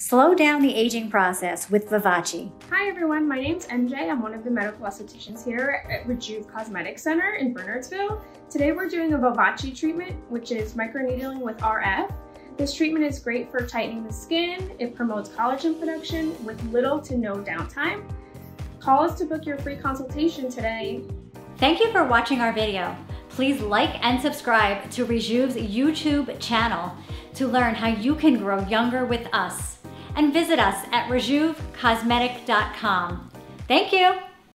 Slow down the aging process with Vivace. Hi everyone, my name's MJ. I'm one of the medical estheticians here at Rejuv Cosmetic Center in Bernardsville. Today we're doing a Vivace treatment, which is microneedling with RF. This treatment is great for tightening the skin. It promotes collagen production with little to no downtime. Call us to book your free consultation today. Thank you for watching our video. Please like and subscribe to Rejuv's YouTube channel to learn how you can grow younger with us and visit us at rejuvcosmetic.com. Thank you.